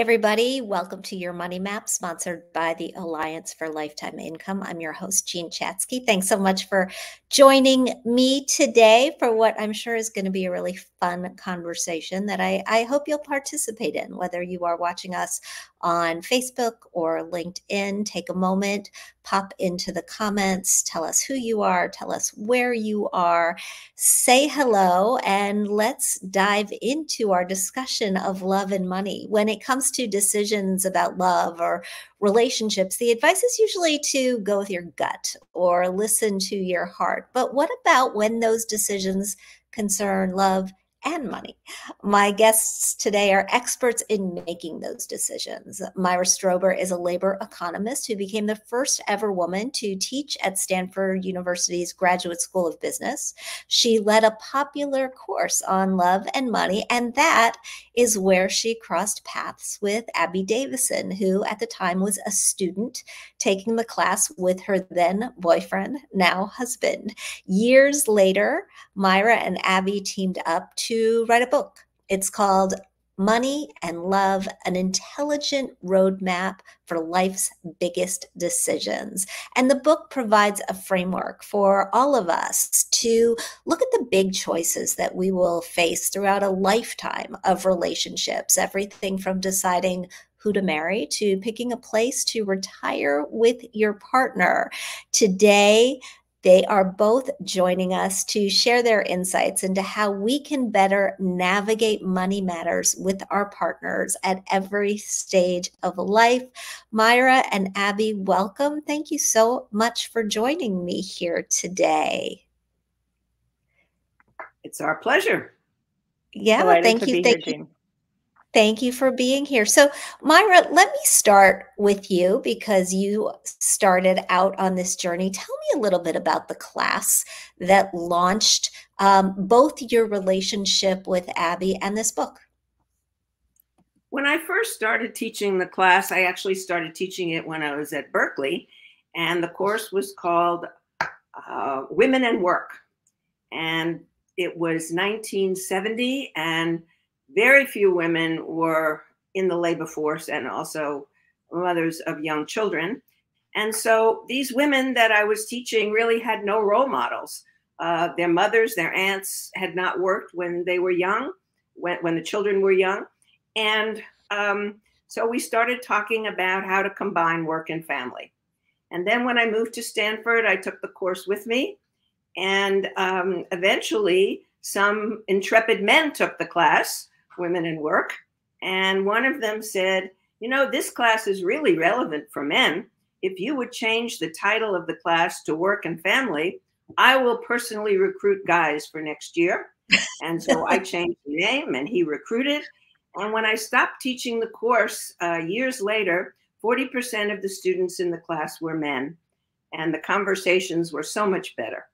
Everybody. Welcome to Your Money Map, sponsored by the Alliance for Lifetime Income. I'm your host, Jean Chatzky. Thanks so much for joining me today for what I'm sure is going to be a really fun conversation that I, I hope you'll participate in, whether you are watching us on Facebook or LinkedIn. Take a moment, pop into the comments, tell us who you are, tell us where you are, say hello, and let's dive into our discussion of love and money. When it comes to decisions about love or relationships, the advice is usually to go with your gut or listen to your heart. But what about when those decisions concern love and money. My guests today are experts in making those decisions. Myra Strober is a labor economist who became the first ever woman to teach at Stanford University's Graduate School of Business. She led a popular course on love and money, and that is where she crossed paths with Abby Davisson, who at the time was a student taking the class with her then boyfriend, now husband. Years later, Myra and Abby teamed up to write a book. It's called Money and Love, an intelligent roadmap for life's biggest decisions. And the book provides a framework for all of us to look at the big choices that we will face throughout a lifetime of relationships, everything from deciding who to marry to picking a place to retire with your partner. Today, they are both joining us to share their insights into how we can better navigate money matters with our partners at every stage of life. Myra and Abby, welcome. Thank you so much for joining me here today. It's our pleasure. Yeah, Delighted thank you. Thank you. Thank you for being here. So, Myra, let me start with you because you started out on this journey. Tell me a little bit about the class that launched um, both your relationship with Abby and this book. When I first started teaching the class, I actually started teaching it when I was at Berkeley, and the course was called uh, Women and Work. And it was 1970, and very few women were in the labor force and also mothers of young children. And so these women that I was teaching really had no role models. Uh, their mothers, their aunts had not worked when they were young, when, when the children were young. And um, so we started talking about how to combine work and family. And then when I moved to Stanford, I took the course with me. And um, eventually, some intrepid men took the class women in work. And one of them said, You know, this class is really relevant for men. If you would change the title of the class to work and family, I will personally recruit guys for next year. And so I changed the name and he recruited. And when I stopped teaching the course uh, years later, 40% of the students in the class were men. And the conversations were so much better.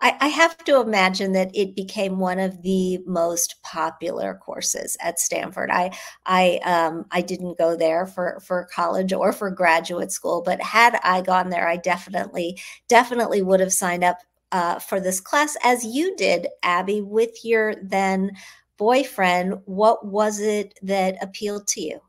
I, I, have to imagine that it became one of the most popular courses at Stanford. I I um, I didn't go there for for college or for graduate school, but had I gone there, I definitely definitely would have signed up uh, for this class as you did, Abby, with your then boyfriend. What was it that appealed to you?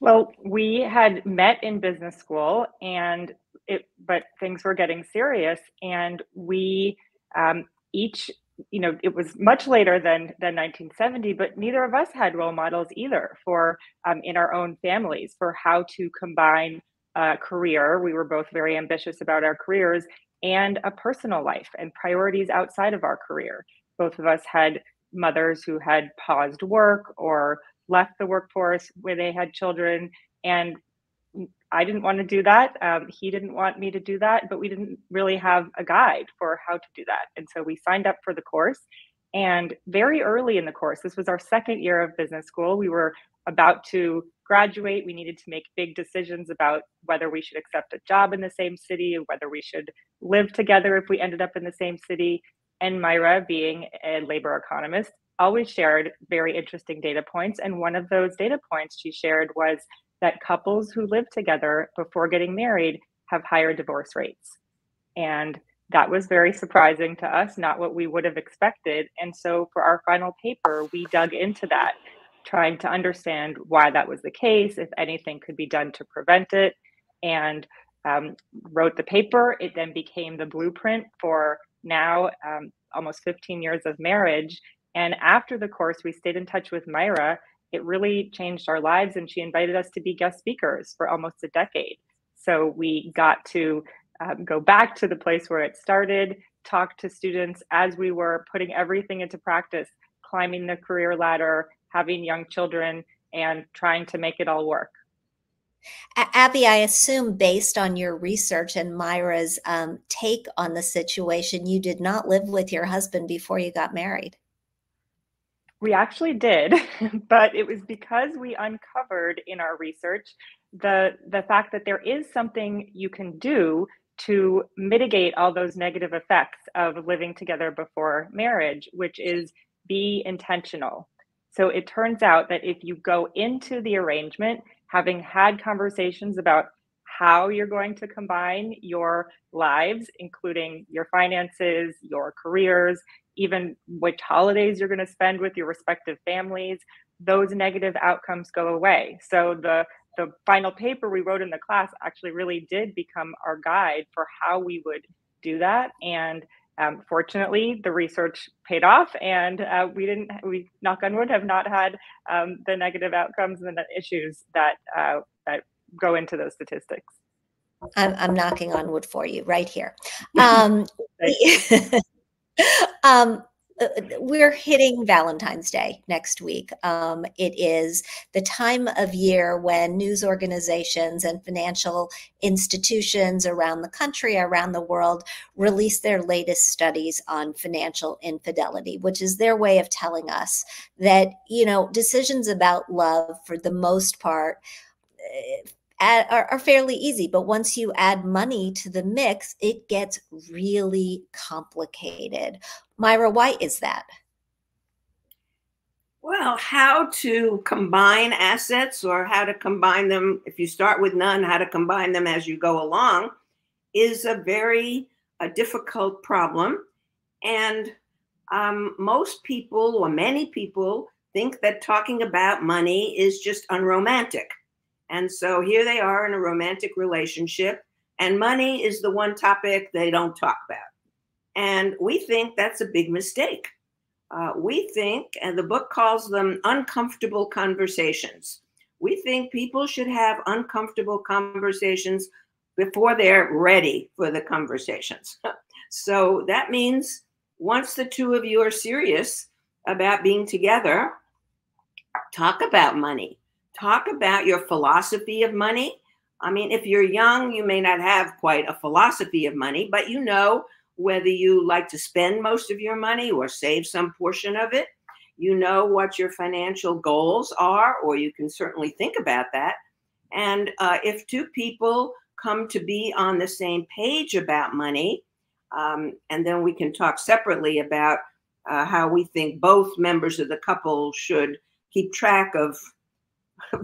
Well, we had met in business school and it, but things were getting serious, and we um, each, you know, it was much later than than 1970, but neither of us had role models either for um, in our own families for how to combine a career. We were both very ambitious about our careers and a personal life and priorities outside of our career. Both of us had mothers who had paused work or left the workforce where they had children and I didn't want to do that. Um, he didn't want me to do that, but we didn't really have a guide for how to do that. And so we signed up for the course. And very early in the course, this was our second year of business school, we were about to graduate. We needed to make big decisions about whether we should accept a job in the same city, whether we should live together if we ended up in the same city. And Myra, being a labor economist, always shared very interesting data points. And one of those data points she shared was that couples who live together before getting married have higher divorce rates. And that was very surprising to us, not what we would have expected. And so for our final paper, we dug into that trying to understand why that was the case, if anything could be done to prevent it, and um, wrote the paper. It then became the blueprint for now um, almost 15 years of marriage. And after the course, we stayed in touch with Myra. It really changed our lives, and she invited us to be guest speakers for almost a decade. So we got to um, go back to the place where it started, talk to students as we were putting everything into practice, climbing the career ladder, having young children, and trying to make it all work. Abby, I assume based on your research and Myra's um, take on the situation, you did not live with your husband before you got married. We actually did, but it was because we uncovered in our research the the fact that there is something you can do to mitigate all those negative effects of living together before marriage, which is be intentional. So it turns out that if you go into the arrangement having had conversations about how you're going to combine your lives, including your finances, your careers, even which holidays you're going to spend with your respective families, those negative outcomes go away. So the the final paper we wrote in the class actually really did become our guide for how we would do that. And um, fortunately, the research paid off, and uh, we didn't. We knock on wood have not had um, the negative outcomes and the issues that uh, that go into those statistics. I'm, I'm knocking on wood for you right here. Um, um, uh, we're hitting Valentine's Day next week. Um, it is the time of year when news organizations and financial institutions around the country, around the world, release their latest studies on financial infidelity, which is their way of telling us that, you know, decisions about love, for the most part, eh, are, are, fairly easy. But once you add money to the mix, it gets really complicated. Myra, why is that? Well, how to combine assets or how to combine them, if you start with none, how to combine them as you go along is a very a difficult problem. And um, most people, or many people, think that talking about money is just unromantic. And so here they are in a romantic relationship, and money is the one topic they don't talk about. And we think that's a big mistake. Uh, we think, and the book calls them uncomfortable conversations. We think people should have uncomfortable conversations before they're ready for the conversations. so that means once the two of you are serious about being together, talk about money, talk about your philosophy of money. I mean, if you're young, you may not have quite a philosophy of money, but you know whether you like to spend most of your money or save some portion of it. You know what your financial goals are, or you can certainly think about that. And uh, if two people come to be on the same page about money, um, and then we can talk separately about uh, how we think both members of the couple should keep track of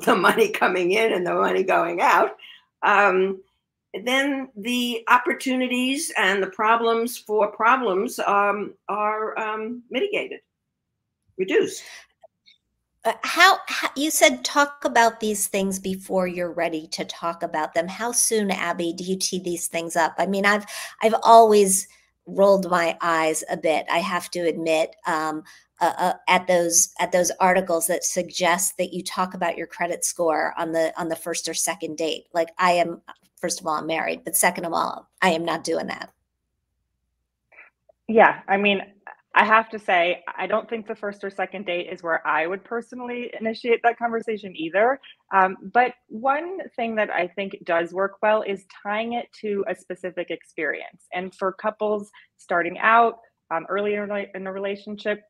the money coming in and the money going out. Um, then the opportunities and the problems for problems um, are um, mitigated, reduced. Uh, how, how, you said talk about these things before you're ready to talk about them. How soon, Abby, do you tee these things up? I mean, I've I've always rolled my eyes a bit. I have to admit. Um, uh, uh, at those at those articles that suggest that you talk about your credit score on the on the first or second date like i am first of all, I'm married, but second of all, I am not doing that. Yeah, I mean, I have to say, I don't think the first or second date is where I would personally initiate that conversation either. Um, but one thing that I think does work well is tying it to a specific experience. And for couples starting out um, earlier in a relationship,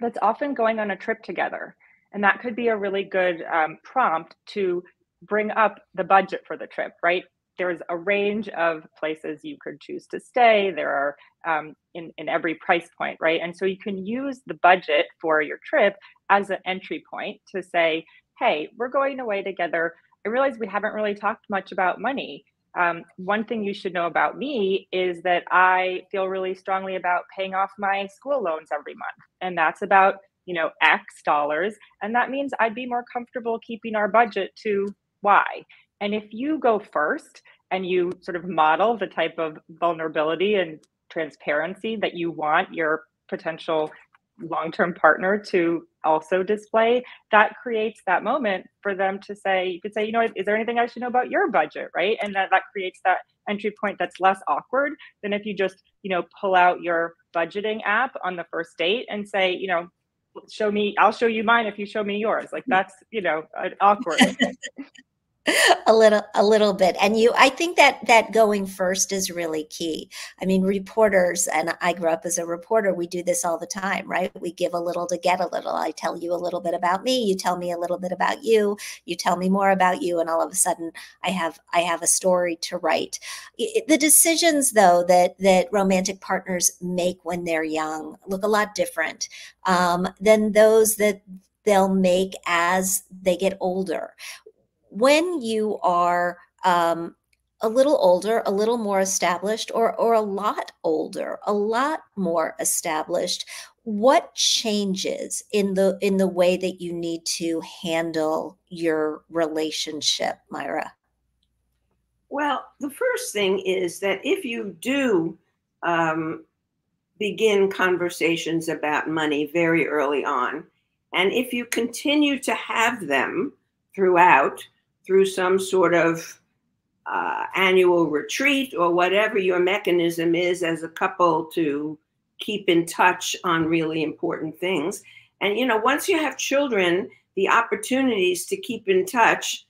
that's often going on a trip together. And that could be a really good um, prompt to bring up the budget for the trip, right? there's a range of places you could choose to stay. There are um, in, in every price point, right? And so you can use the budget for your trip as an entry point to say, hey, we're going away together. I realize we haven't really talked much about money. Um, one thing you should know about me is that I feel really strongly about paying off my school loans every month. And that's about you know, X dollars. And that means I'd be more comfortable keeping our budget to Y. And if you go first and you sort of model the type of vulnerability and transparency that you want your potential long-term partner to also display that creates that moment for them to say you could say you know is there anything i should know about your budget? Right? And that that creates that entry point that's less awkward than if you just you know pull out your budgeting app on the first date and say you know show me i'll show you mine if you show me yours. Like mm. that's you know awkward a little a little bit and you i think that that going first is really key. I mean reporters and i grew up as a reporter we do this all the time right? We give a little to get a little. I tell you a little bit about me you tell me a little bit about you you tell me more about you and all of a sudden i have i have a story to write. The decisions though that that romantic partners make when they're young look a lot different um, than those that they'll make as they get older when you are um, a little older, a little more established, or or a lot older, a lot more established, what changes in the in the way that you need to handle your relationship, Myra? Well, the first thing is that if you do um, begin conversations about money very early on, and if you continue to have them throughout, through some sort of uh, annual retreat or whatever your mechanism is as a couple to keep in touch on really important things. And, you know, once you have children, the opportunities to keep in touch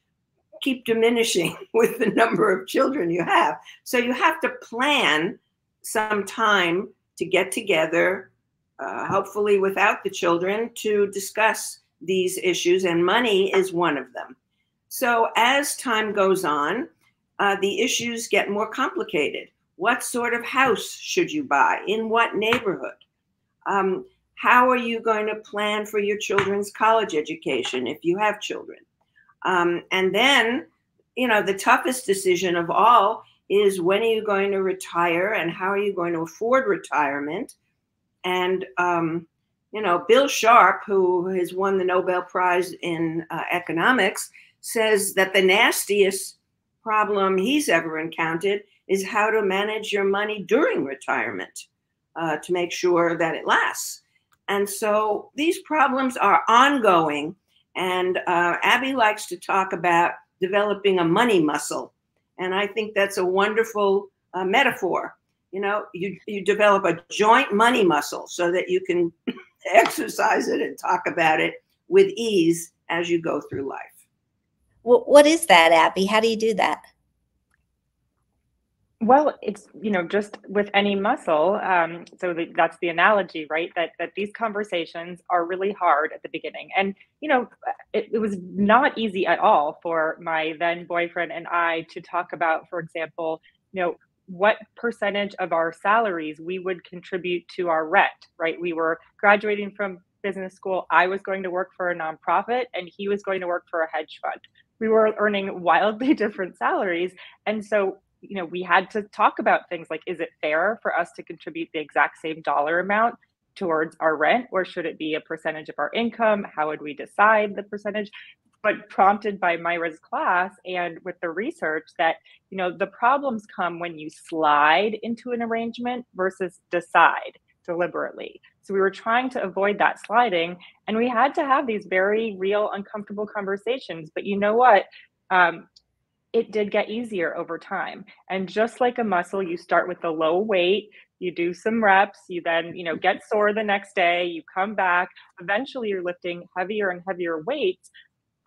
keep diminishing with the number of children you have. So you have to plan some time to get together, uh, hopefully without the children, to discuss these issues. And money is one of them. So as time goes on, uh, the issues get more complicated. What sort of house should you buy? In what neighborhood? Um, how are you going to plan for your children's college education if you have children? Um, and then, you know, the toughest decision of all is when are you going to retire and how are you going to afford retirement? And, um, you know, Bill Sharpe, who has won the Nobel Prize in uh, economics, says that the nastiest problem he's ever encountered is how to manage your money during retirement uh, to make sure that it lasts. And so these problems are ongoing. And uh, Abby likes to talk about developing a money muscle. And I think that's a wonderful uh, metaphor. You know, you, you develop a joint money muscle so that you can exercise it and talk about it with ease as you go through life what is that, Abby? How do you do that? Well, it's you know just with any muscle. Um, so the, that's the analogy, right? That that these conversations are really hard at the beginning, and you know it, it was not easy at all for my then boyfriend and I to talk about, for example, you know what percentage of our salaries we would contribute to our rent. Right? We were graduating from business school. I was going to work for a nonprofit, and he was going to work for a hedge fund we were earning wildly different salaries. And so, you know, we had to talk about things like is it fair for us to contribute the exact same dollar amount towards our rent, or should it be a percentage of our income? How would we decide the percentage? But prompted by Myra's class and with the research that, you know, the problems come when you slide into an arrangement versus decide deliberately. So we were trying to avoid that sliding, and we had to have these very real, uncomfortable conversations. But you know what? Um, it did get easier over time. And just like a muscle, you start with the low weight, you do some reps, you then, you know, get sore the next day, you come back. Eventually, you're lifting heavier and heavier weights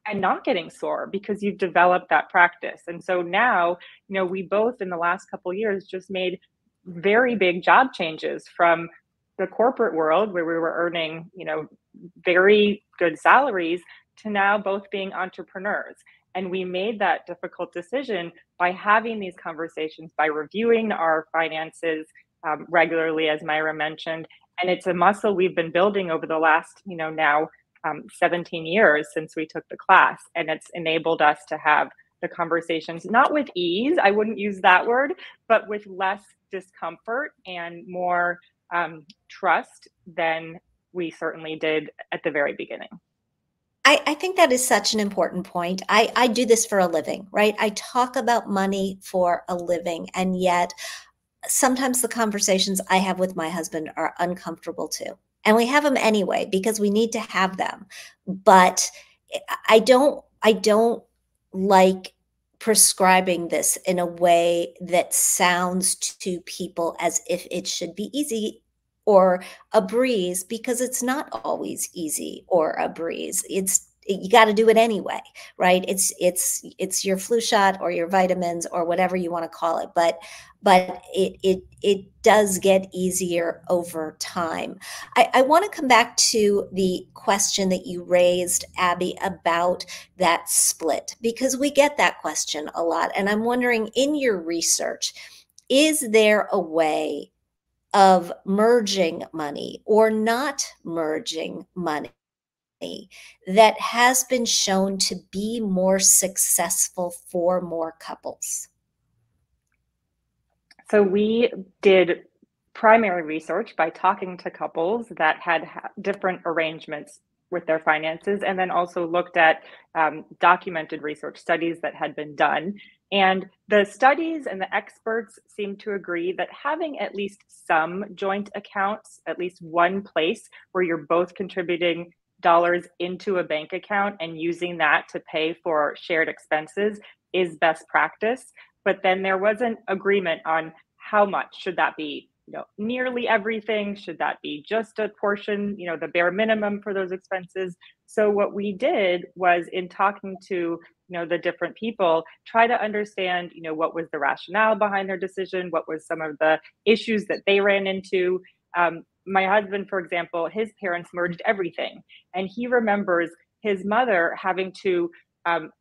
and not getting sore because you've developed that practice. And so now, you know, we both in the last couple years just made very big job changes from the corporate world where we were earning, you know, very good salaries to now both being entrepreneurs. And we made that difficult decision by having these conversations, by reviewing our finances um, regularly, as Myra mentioned. And it's a muscle we've been building over the last, you know, now um, 17 years since we took the class. And it's enabled us to have the conversations, not with ease, I wouldn't use that word, but with less discomfort and more um, trust than we certainly did at the very beginning. I, I, think that is such an important point. I, I do this for a living, right? I talk about money for a living, and yet sometimes the conversations I have with my husband are uncomfortable too. And we have them anyway because we need to have them. But I don't I don't like prescribing this in a way that sounds to people as if it should be easy or a breeze because it's not always easy or a breeze. It's you got to do it anyway right? It's it's it's your flu shot or your vitamins or whatever you want to call it but but it it it does get easier over time. I, I want to come back to the question that you raised abby about that split because we get that question a lot and i'm wondering in your research is there a way of merging money or not merging money that has been shown to be more successful for more couples? So we did primary research by talking to couples that had different arrangements with their finances and then also looked at um, documented research studies that had been done and the studies and the experts seem to agree that having at least some joint accounts at least one place where you're both contributing dollars into a bank account and using that to pay for shared expenses is best practice. But then there was an agreement on how much. Should that be you know nearly everything? Should that be just a portion you know the bare minimum for those expenses? So what we did was in talking to you know the different people try to understand you know what was the rationale behind their decision what was some of the issues that they ran into. Um, my husband, for example, his parents merged everything, and he remembers his mother having to um,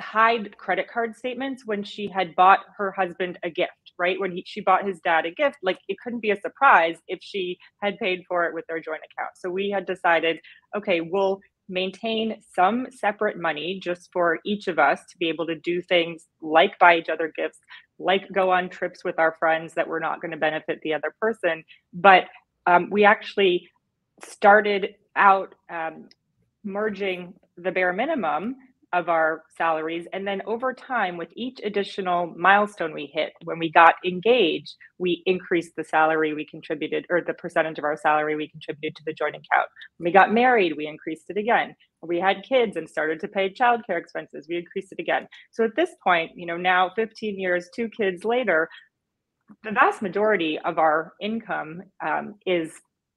hide credit card statements when she had bought her husband a gift. Right when he, she bought his dad a gift, like it couldn't be a surprise if she had paid for it with their joint account. So we had decided, okay, we'll maintain some separate money just for each of us to be able to do things like buy each other gifts, like go on trips with our friends that we're not going to benefit the other person, but um, we actually started out um, merging the bare minimum of our salaries. And then over time, with each additional milestone we hit, when we got engaged, we increased the salary we contributed, or the percentage of our salary we contributed to the joint account. When we got married, we increased it again. When we had kids and started to pay childcare expenses, we increased it again. So at this point, you know, now 15 years, two kids later, the vast majority of our income um, is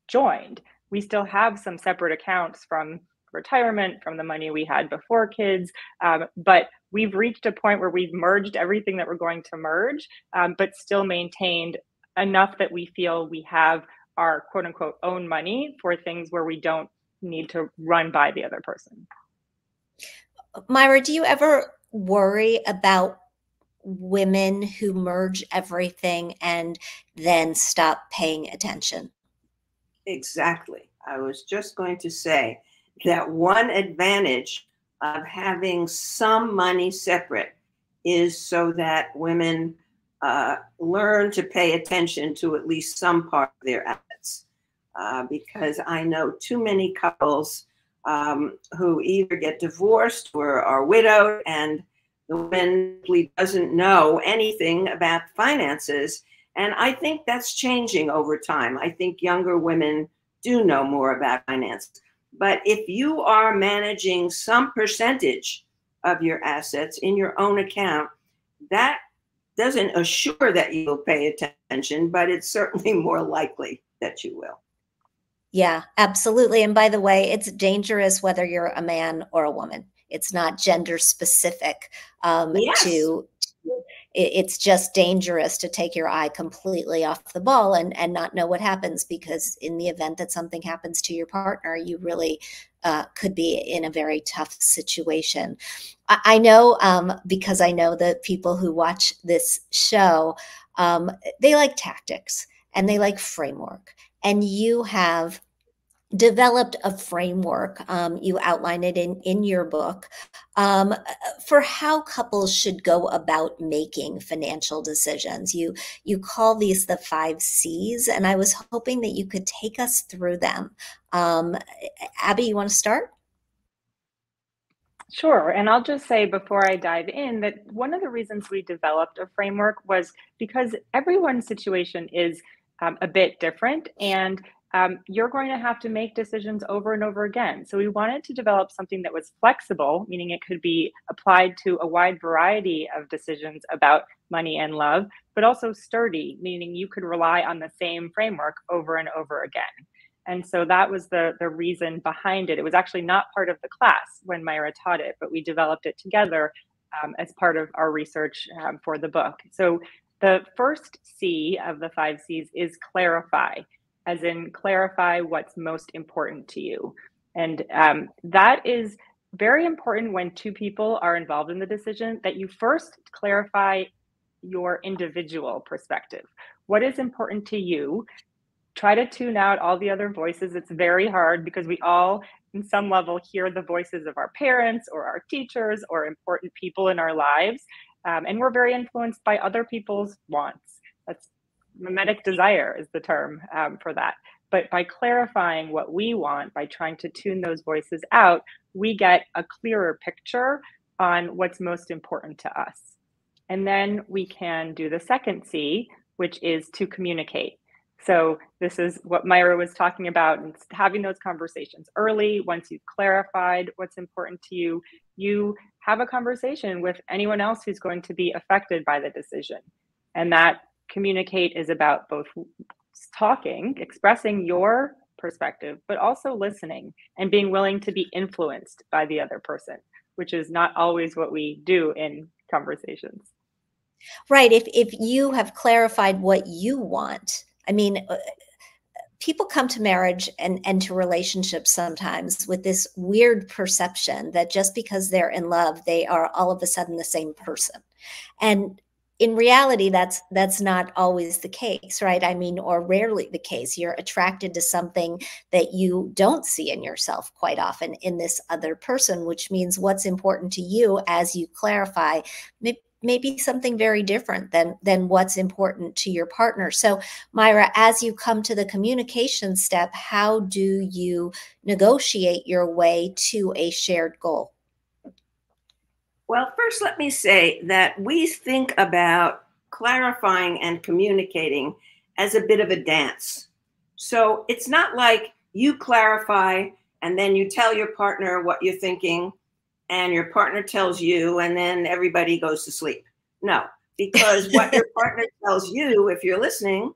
joined. We still have some separate accounts from retirement, from the money we had before kids, um, but we've reached a point where we've merged everything that we're going to merge, um, but still maintained enough that we feel we have our quote unquote own money for things where we don't need to run by the other person. Myra, do you ever worry about women who merge everything and then stop paying attention. Exactly. I was just going to say that one advantage of having some money separate is so that women uh, learn to pay attention to at least some part of their assets. Uh, because I know too many couples um, who either get divorced or are widowed and the woman doesn't know anything about finances. And I think that's changing over time. I think younger women do know more about finance. But if you are managing some percentage of your assets in your own account, that doesn't assure that you will pay attention, but it's certainly more likely that you will. Yeah, absolutely. And by the way, it's dangerous whether you're a man or a woman. It's not gender specific um, yes. to it's just dangerous to take your eye completely off the ball and, and not know what happens because in the event that something happens to your partner you really uh, could be in a very tough situation i, I know um, because i know the people who watch this show um, they like tactics and they like framework and you have developed a framework. Um, you outline it in, in your book um, for how couples should go about making financial decisions. You you call these the five C's, and I was hoping that you could take us through them. Um, Abby, you want to start? Sure. And I'll just say before I dive in that one of the reasons we developed a framework was because everyone's situation is um, a bit different. And um, you're going to have to make decisions over and over again. So we wanted to develop something that was flexible, meaning it could be applied to a wide variety of decisions about money and love, but also sturdy, meaning you could rely on the same framework over and over again. And so that was the, the reason behind it. It was actually not part of the class when Myra taught it, but we developed it together um, as part of our research um, for the book. So the first C of the five C's is clarify as in clarify what's most important to you. And um, that is very important when two people are involved in the decision that you first clarify your individual perspective. What is important to you? Try to tune out all the other voices. It's very hard because we all, in some level, hear the voices of our parents or our teachers or important people in our lives. Um, and we're very influenced by other people's wants. That's mimetic desire is the term um, for that. But by clarifying what we want, by trying to tune those voices out, we get a clearer picture on what's most important to us. And then we can do the second C, which is to communicate. So this is what Myra was talking about and having those conversations early. Once you've clarified what's important to you, you have a conversation with anyone else who's going to be affected by the decision. And that communicate is about both talking, expressing your perspective, but also listening and being willing to be influenced by the other person, which is not always what we do in conversations. Right. If if you have clarified what you want, I mean, uh, people come to marriage and, and to relationships sometimes with this weird perception that just because they're in love, they are all of a sudden the same person. And in reality that's that's not always the case right? I mean or rarely the case. You're attracted to something that you don't see in yourself quite often in this other person which means what's important to you as you clarify maybe may be something very different than than what's important to your partner. So myra as you come to the communication step how do you negotiate your way to a shared goal well, first, let me say that we think about clarifying and communicating as a bit of a dance. So it's not like you clarify and then you tell your partner what you're thinking, and your partner tells you, and then everybody goes to sleep. No, because what your partner tells you, if you're listening,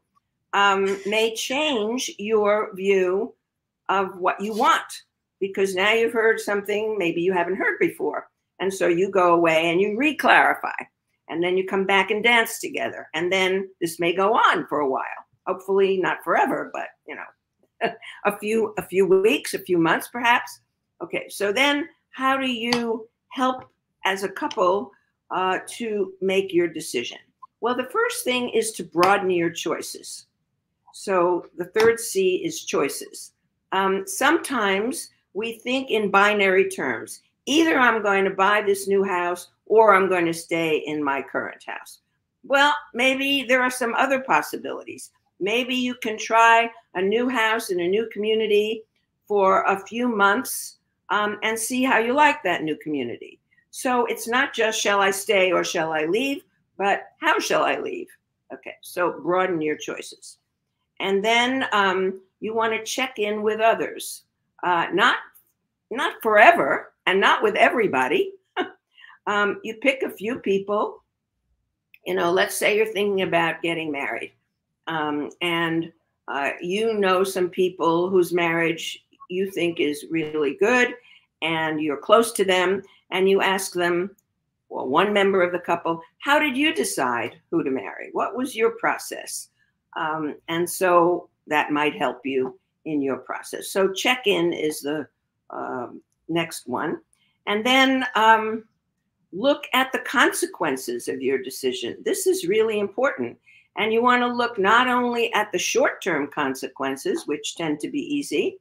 um, may change your view of what you want because now you've heard something maybe you haven't heard before. And so you go away and you re-clarify. And then you come back and dance together. And then this may go on for a while. Hopefully not forever, but you know, a few a few weeks, a few months perhaps. Okay, so then how do you help as a couple uh, to make your decision? Well, the first thing is to broaden your choices. So the third C is choices. Um, sometimes we think in binary terms either I'm going to buy this new house or I'm going to stay in my current house. Well, maybe there are some other possibilities. Maybe you can try a new house in a new community for a few months um, and see how you like that new community. So it's not just shall I stay or shall I leave, but how shall I leave? Okay, so broaden your choices. And then um, you want to check in with others, uh, not not forever, and not with everybody. um, you pick a few people. You know, let's say you're thinking about getting married, um, and uh, you know some people whose marriage you think is really good, and you're close to them, and you ask them, well, one member of the couple, how did you decide who to marry? What was your process? Um, and so that might help you in your process. So check in is the um, next one. And then um, look at the consequences of your decision. This is really important. And you want to look not only at the short term consequences, which tend to be easy,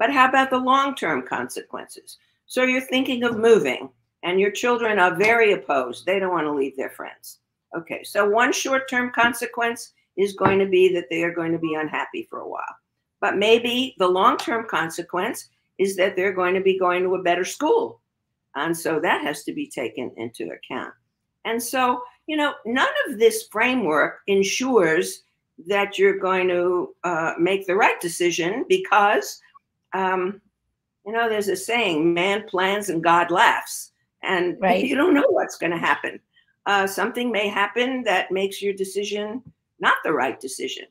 But how about the long term consequences? So you're thinking of moving, and your children are very opposed. They don't want to leave their friends. Okay, so one short term consequence is going to be that they are going to be unhappy for a while. But maybe the long term consequence is that they're going to be going to a better school. And so that has to be taken into account. And so, you know, none of this framework ensures that you're going to uh, make the right decision because, um, you know, there's a saying man plans and God laughs. And right. you don't know what's going to happen. Uh, something may happen that makes your decision not the right decision.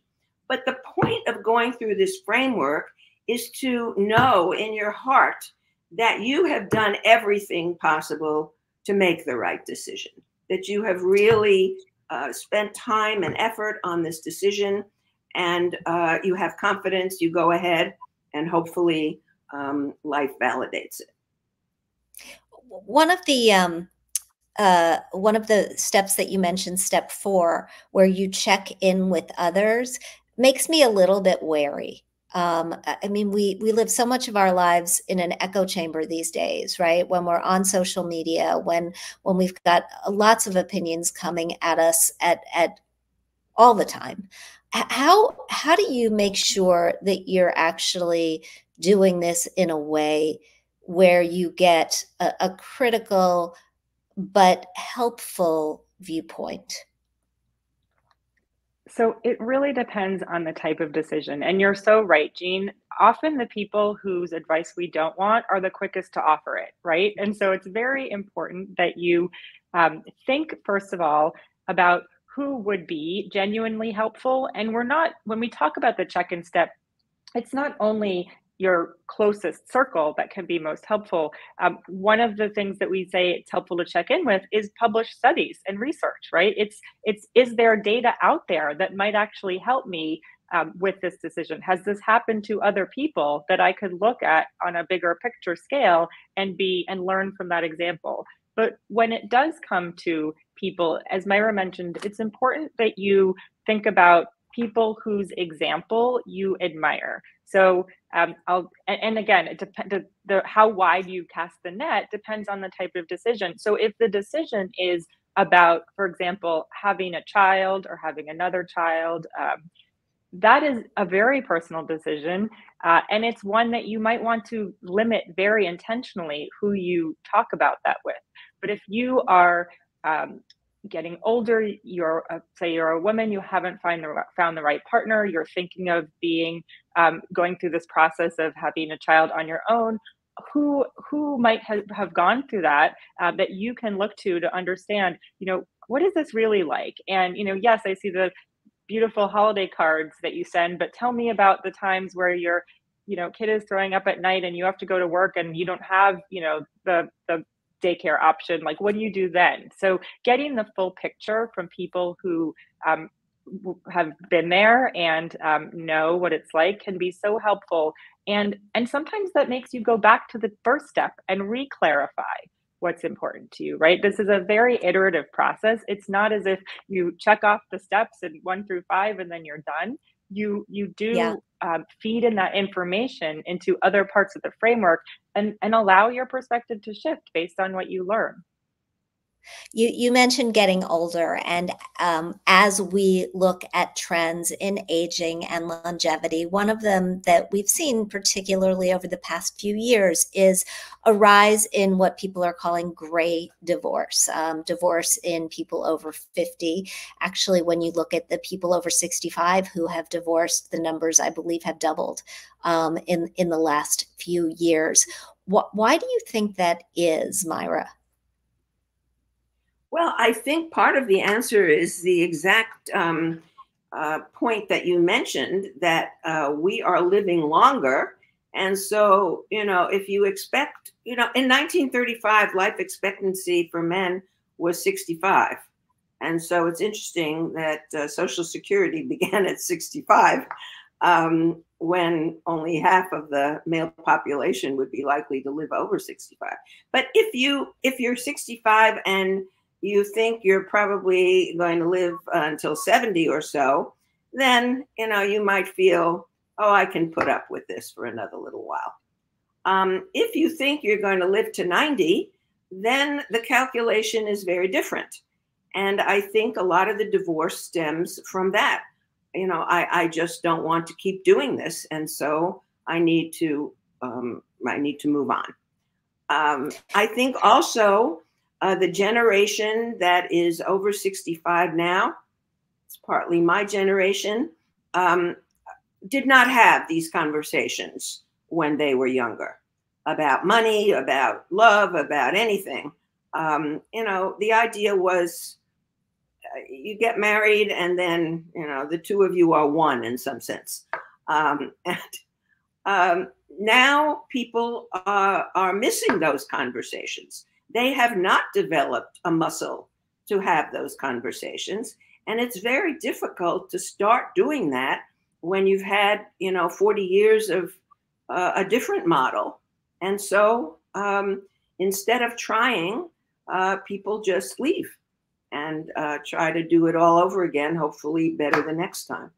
But the point of going through this framework is to know in your heart that you have done everything possible to make the right decision, that you have really uh, spent time and effort on this decision, and uh, you have confidence, you go ahead, and hopefully um, life validates it. One of the um, uh, one of the steps that you mentioned, step four, where you check in with others, makes me a little bit wary. Um, I mean, we we live so much of our lives in an echo chamber these days, right? When we're on social media, when when we've got lots of opinions coming at us at at all the time. How how do you make sure that you're actually doing this in a way where you get a, a critical but helpful viewpoint? So it really depends on the type of decision. And you're so right, Jean. Often the people whose advice we don't want are the quickest to offer it, right? And so it's very important that you um, think, first of all, about who would be genuinely helpful. And we're not, when we talk about the check in step, it's not only your closest circle that can be most helpful. Um, one of the things that we say it's helpful to check in with is published studies and research, right? It's it's is there data out there that might actually help me um, with this decision? Has this happened to other people that I could look at on a bigger picture scale and be and learn from that example? But when it does come to people, as Myra mentioned, it's important that you think about people whose example you admire. So um, I'll and, and again, it depends. The, how wide you cast the net depends on the type of decision. So if the decision is about, for example, having a child or having another child, um, that is a very personal decision, uh, and it's one that you might want to limit very intentionally who you talk about that with. But if you are um, getting older you're uh, say you're a woman you haven't find the, found the right partner you're thinking of being um, going through this process of having a child on your own who who might have, have gone through that uh, that you can look to to understand you know what is this really like? And you know yes i see the beautiful holiday cards that you send but tell me about the times where your you know kid is throwing up at night and you have to go to work and you don't have you know the the daycare option like what do you do then? So getting the full picture from people who um, have been there and um, know what it's like can be so helpful. And and sometimes that makes you go back to the first step and re-clarify what's important to you right? This is a very iterative process. It's not as if you check off the steps and one through five and then you're done you you do yeah. um, feed in that information into other parts of the framework and and allow your perspective to shift based on what you learn you, you mentioned getting older, and um, as we look at trends in aging and longevity, one of them that we've seen, particularly over the past few years, is a rise in what people are calling gray divorce, um, divorce in people over 50. Actually, when you look at the people over 65 who have divorced, the numbers, I believe, have doubled um, in, in the last few years. Wh- why do you think that is, Myra? Well, I think part of the answer is the exact um, uh, point that you mentioned that uh, we are living longer. And so, you know, if you expect, you know, in 1935, life expectancy for men was 65. And so it's interesting that uh, Social Security began at 65 um, when only half of the male population would be likely to live over 65. But if you if you're 65 and you think you're probably going to live until 70 or so, then you know you might feel oh, I can put up with this for another little while. Um, if you think you're going to live to 90, then the calculation is very different. And I think a lot of the divorce stems from that. You know, I, I just don't want to keep doing this. And so I need to um, I need to move on. Um, I think also uh, the generation that is over 65 now, it's partly my generation, um, did not have these conversations when they were younger about money, about love, about anything. Um, you know, the idea was uh, you get married and then, you know, the two of you are one in some sense. Um, and um, now people uh, are missing those conversations. They have not developed a muscle to have those conversations. And it's very difficult to start doing that when you've had, you know, 40 years of uh, a different model. And so um, instead of trying, uh, people just leave and uh, try to do it all over again, hopefully better the next time.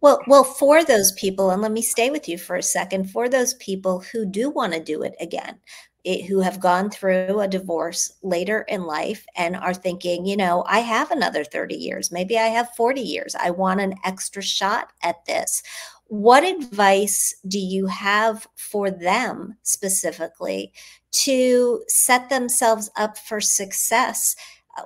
Well, well, for those people, and let me stay with you for a second, for those people who do want to do it again, it, who have gone through a divorce later in life and are thinking, you know, I have another 30 years, maybe I have 40 years, I want an extra shot at this. What advice do you have for them specifically to set themselves up for success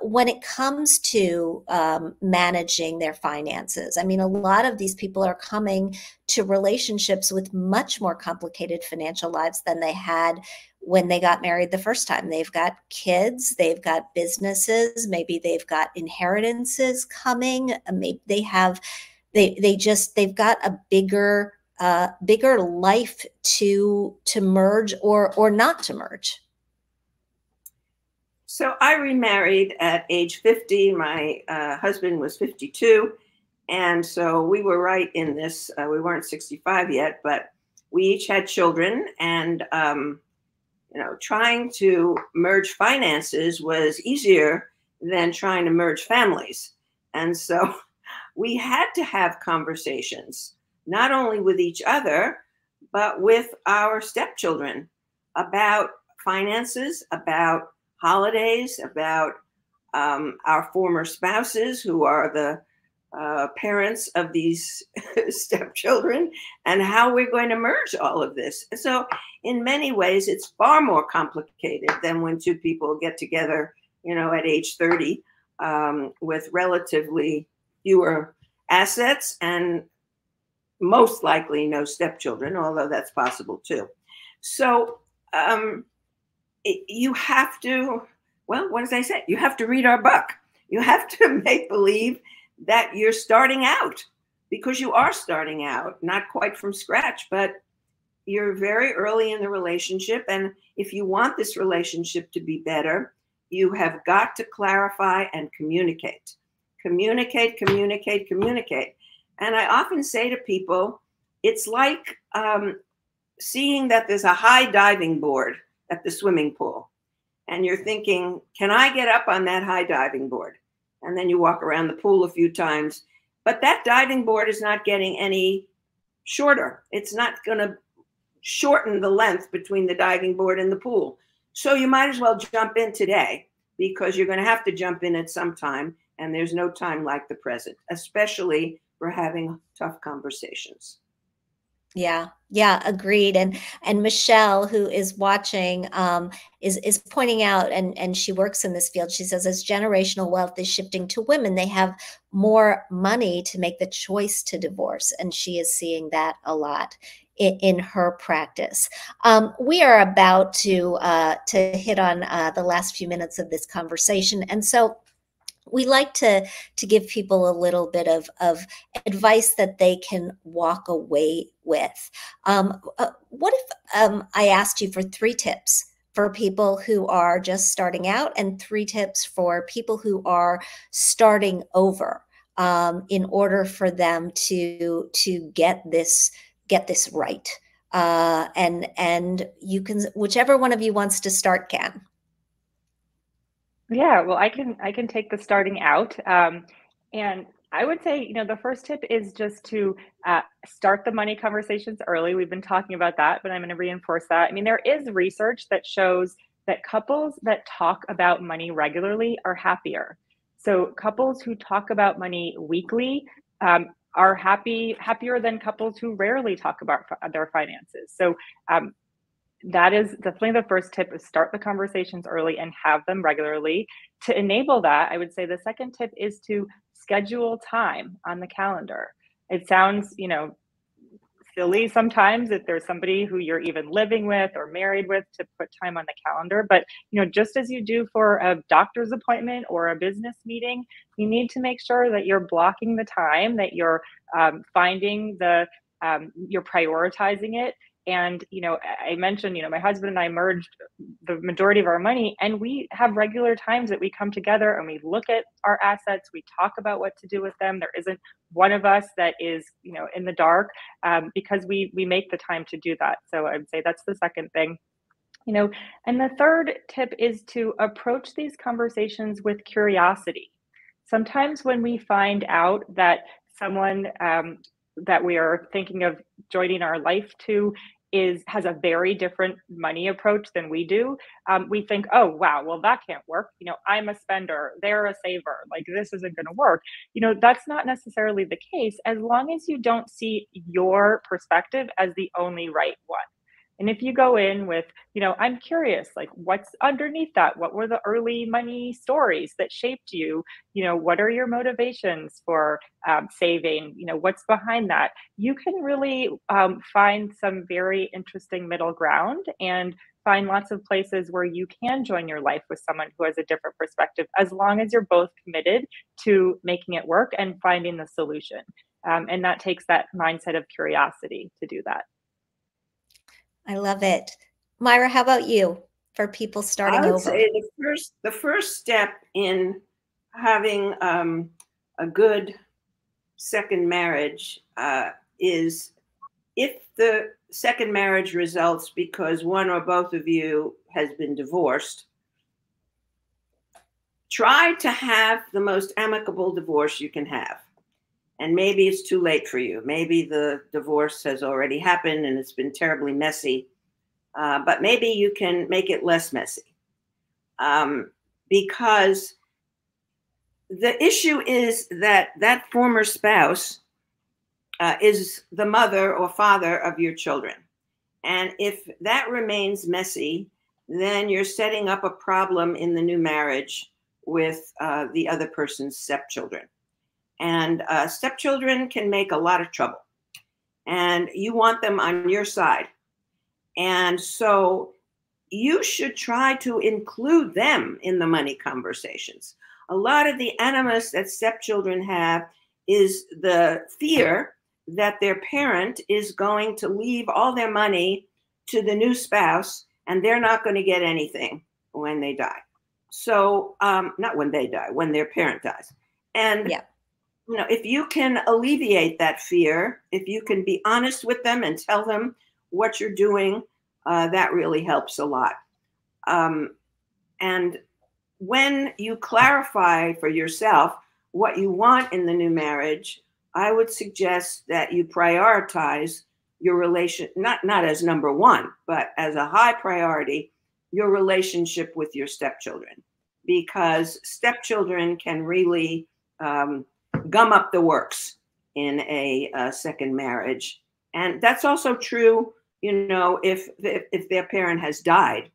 when it comes to um, managing their finances, I mean, a lot of these people are coming to relationships with much more complicated financial lives than they had when they got married the first time. They've got kids, they've got businesses, maybe they've got inheritances coming, uh, maybe they have, they they just they've got a bigger uh, bigger life to to merge or or not to merge. So I remarried at age 50. My uh, husband was 52. And so we were right in this. Uh, we weren't 65 yet, but we each had children. And, um, you know, trying to merge finances was easier than trying to merge families. And so we had to have conversations, not only with each other, but with our stepchildren about finances, about holidays, about um, our former spouses who are the uh, parents of these stepchildren and how we're going to merge all of this. So, in many ways, it's far more complicated than when two people get together, you know, at age 30 um, with relatively fewer assets and most likely no stepchildren, although that's possible too. So, um, it, you have to, well, what does I say? You have to read our book. You have to make believe that you're starting out because you are starting out, not quite from scratch, but you're very early in the relationship. And if you want this relationship to be better, you have got to clarify and communicate. Communicate, communicate, communicate. And I often say to people, it's like um, seeing that there's a high diving board at the swimming pool and you're thinking, can I get up on that high diving board? And then you walk around the pool a few times, but that diving board is not getting any shorter. It's not going to shorten the length between the diving board and the pool. So you might as well jump in today because you're going to have to jump in at some time. And there's no time like the present, especially for having tough conversations. Yeah, yeah, agreed. And and Michelle, who is watching, um, is is pointing out, and and she works in this field. She says, as generational wealth is shifting to women, they have more money to make the choice to divorce, and she is seeing that a lot in, in her practice. Um, we are about to uh, to hit on uh, the last few minutes of this conversation, and so we like to to give people a little bit of of advice that they can walk away with. Um, uh, what if um, I asked you for three tips for people who are just starting out, and three tips for people who are starting over um, in order for them to to get this get this right? Uh, and and you can whichever one of you wants to start can. Yeah, well, I can I can take the starting out, um, and I would say, you know, the first tip is just to uh, start the money conversations early. We've been talking about that, but I'm going to reinforce that. I mean, there is research that shows that couples that talk about money regularly are happier. So couples who talk about money weekly um, are happy happier than couples who rarely talk about their finances. So um, that is definitely the first tip is start the conversations early and have them regularly. To enable that, I would say the second tip is to schedule time on the calendar. It sounds, you know, silly sometimes if there's somebody who you're even living with or married with to put time on the calendar but you know just as you do for a doctor's appointment or a business meeting you need to make sure that you're blocking the time that you're um, finding the um, you're prioritizing it and you know i mentioned you know my husband and i merged the majority of our money and we have regular times that we come together and we look at our assets we talk about what to do with them. There isn't one of us that is you know in the dark um, because we we make the time to do that. So i would say that's the second thing. You know and the third tip is to approach these conversations with curiosity. Sometimes when we find out that someone um, that we are thinking of joining our life to is has a very different money approach than we do. Um, we think oh wow well that can't work. You know i'm a spender. They're a saver. Like this isn't going to work. You know that's not necessarily the case as long as you don't see your perspective as the only right one and if you go in with, you know, I'm curious, like what's underneath that? What were the early money stories that shaped you? You know, what are your motivations for um, saving? You know, what's behind that? You can really um, find some very interesting middle ground and find lots of places where you can join your life with someone who has a different perspective, as long as you're both committed to making it work and finding the solution. Um, and that takes that mindset of curiosity to do that. I love it. Myra, how about you for people starting I would over? Say the first the first step in having um, a good second marriage uh, is if the second marriage results because one or both of you has been divorced, try to have the most amicable divorce you can have and maybe it's too late for you. Maybe the divorce has already happened and it's been terribly messy, uh, but maybe you can make it less messy. Um, because the issue is that that former spouse uh, is the mother or father of your children. And if that remains messy, then you're setting up a problem in the new marriage with uh, the other person's stepchildren. And uh, stepchildren can make a lot of trouble. And you want them on your side. And so you should try to include them in the money conversations. A lot of the animus that stepchildren have is the fear that their parent is going to leave all their money to the new spouse and they're not going to get anything when they die. So, um, not when they die, when their parent dies. And yeah you know, if you can alleviate that fear, if you can be honest with them and tell them what you're doing, uh, that really helps a lot. Um, and when you clarify for yourself what you want in the new marriage, I would suggest that you prioritize your relation not not as number one, but as a high priority, your relationship with your stepchildren, because stepchildren can really um, gum up the works in a, a second marriage. And that's also true, you know, if if, if their parent has died.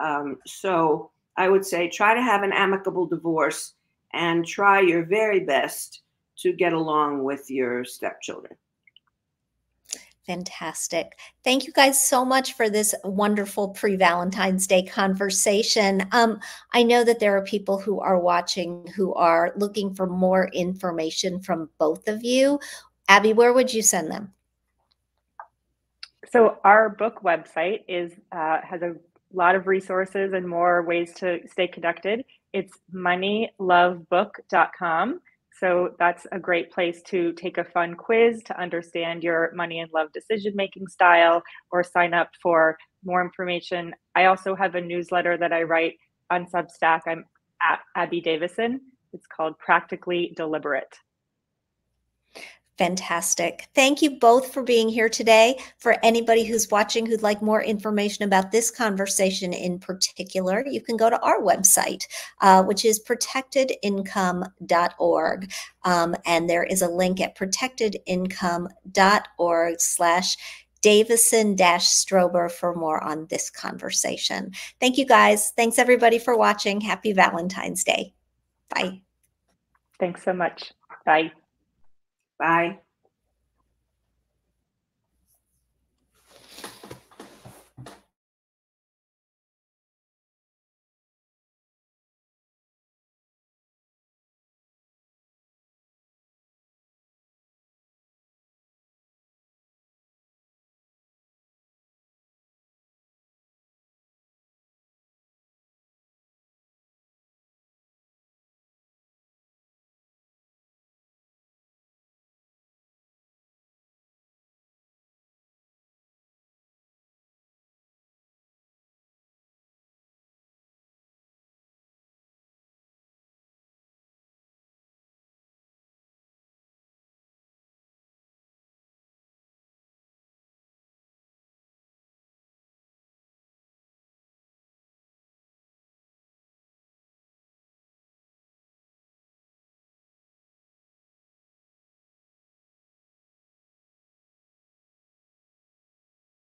Um, so I would say try to have an amicable divorce and try your very best to get along with your stepchildren. Fantastic. Thank you guys so much for this wonderful pre Valentine's Day conversation. Um, I know that there are people who are watching who are looking for more information from both of you. Abby, where would you send them? So our book website is uh, has a lot of resources and more ways to stay connected. It's moneylovebook.com. So that's a great place to take a fun quiz to understand your money and love decision making style or sign up for more information. I also have a newsletter that I write on Substack. I'm at Abby Davisson. It's called Practically Deliberate. Fantastic. Thank you both for being here today. For anybody who's watching who'd like more information about this conversation in particular, you can go to our website, uh, which is protectedincome.org. Um, and there is a link at protectedincome.org slash Davisson Strober for more on this conversation. Thank you guys. Thanks everybody for watching. Happy Valentine's Day. Bye. Thanks so much. Bye. Bye.